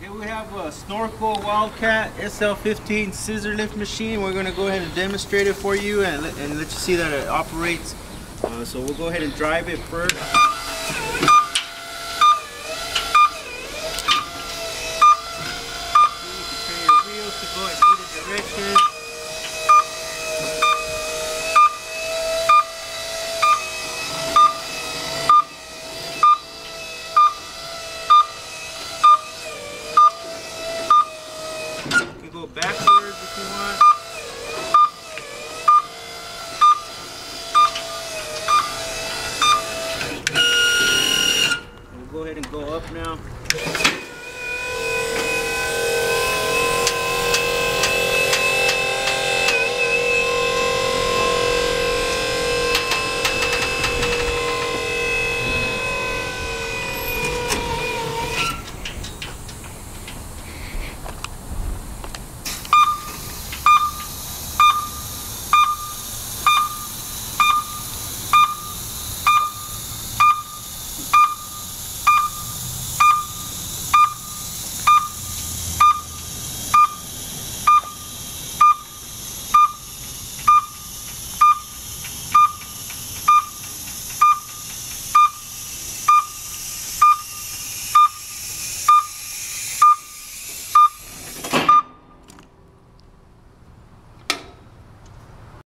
Here we have a Snorkel Wildcat SL15 scissor lift machine. We're going to go ahead and demonstrate it for you and, let- and let you see that it operates. Uh, so we'll go ahead and drive it first. Wheels to go in direction. Go backwards if you want. We'll go ahead and go up now.